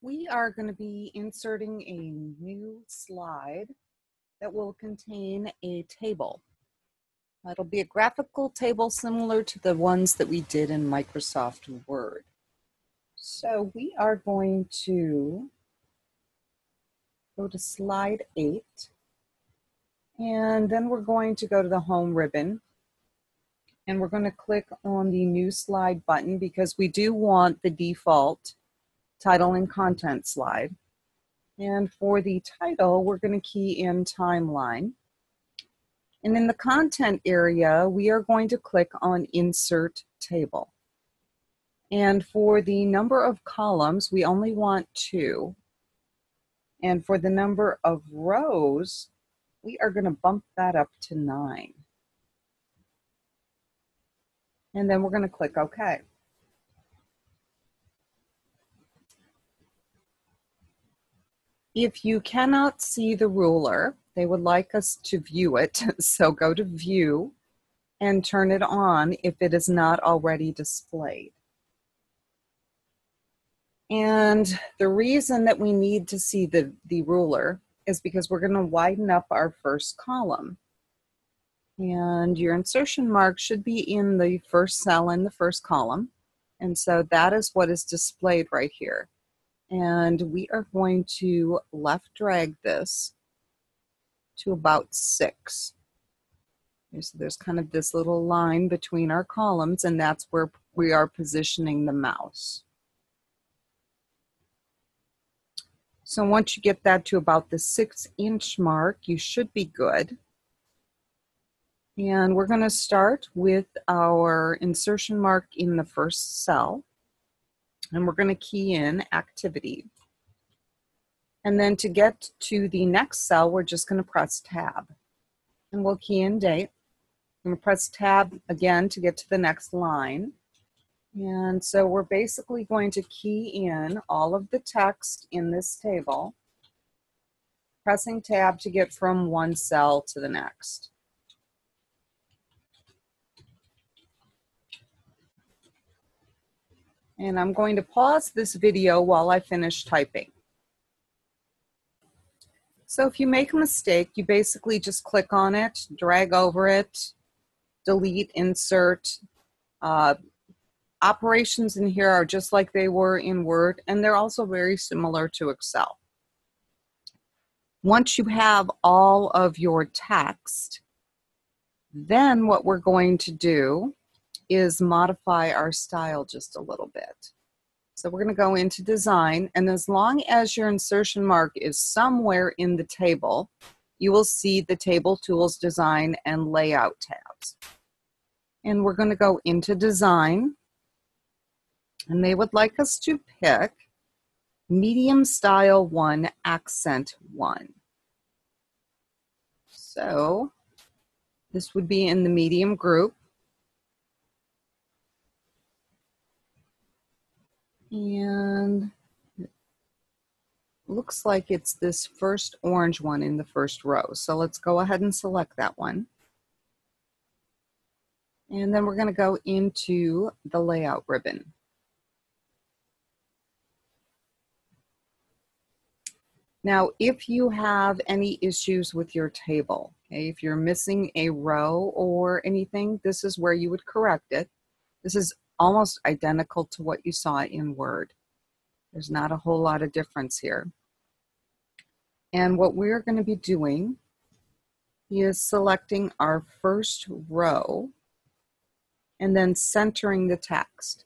We are going to be inserting a new slide that will contain a table. It'll be a graphical table similar to the ones that we did in Microsoft Word. So we are going to go to slide eight, and then we're going to go to the home ribbon, and we're going to click on the new slide button because we do want the default title and content slide. And for the title, we're going to key in timeline. And in the content area, we are going to click on Insert Table. And for the number of columns, we only want two. And for the number of rows, we are going to bump that up to nine. And then we're going to click OK. If you cannot see the ruler, they would like us to view it. So go to View and turn it on if it is not already displayed. And the reason that we need to see the, the ruler is because we're going to widen up our first column. And your insertion mark should be in the first cell in the first column. And so that is what is displayed right here and we are going to left drag this to about six. So there's kind of this little line between our columns and that's where we are positioning the mouse. So once you get that to about the six inch mark, you should be good. And we're gonna start with our insertion mark in the first cell and we're going to key in activity. And then to get to the next cell, we're just going to press tab. And we'll key in date. I'm going to press tab again to get to the next line. And so we're basically going to key in all of the text in this table, pressing tab to get from one cell to the next. And I'm going to pause this video while I finish typing. So if you make a mistake, you basically just click on it, drag over it, delete, insert. Uh, operations in here are just like they were in Word, and they're also very similar to Excel. Once you have all of your text, then what we're going to do is modify our style just a little bit. So we're going to go into design, and as long as your insertion mark is somewhere in the table, you will see the table tools design and layout tabs. And we're going to go into design, and they would like us to pick medium style one, accent one. So this would be in the medium group. And it looks like it's this first orange one in the first row. So let's go ahead and select that one. And then we're going to go into the layout ribbon. Now, if you have any issues with your table, okay, if you're missing a row or anything, this is where you would correct it. This is almost identical to what you saw in Word. There's not a whole lot of difference here. And what we're going to be doing is selecting our first row and then centering the text.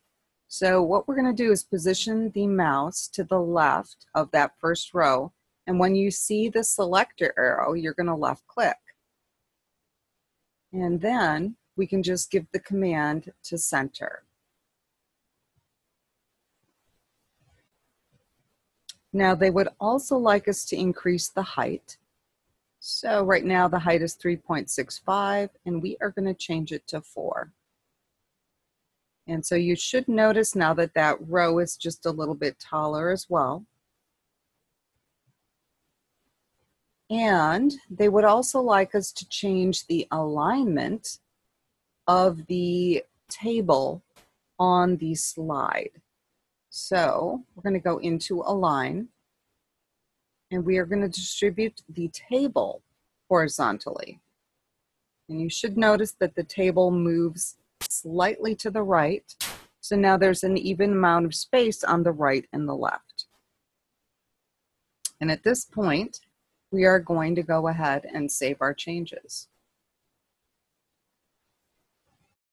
So what we're going to do is position the mouse to the left of that first row. And when you see the selector arrow, you're going to left click. And then we can just give the command to center. Now they would also like us to increase the height. So right now the height is 3.65 and we are going to change it to 4. And so you should notice now that that row is just a little bit taller as well. And they would also like us to change the alignment of the table on the slide. So we're going to go into align and we are going to distribute the table horizontally. And you should notice that the table moves slightly to the right. So now there's an even amount of space on the right and the left. And at this point, we are going to go ahead and save our changes.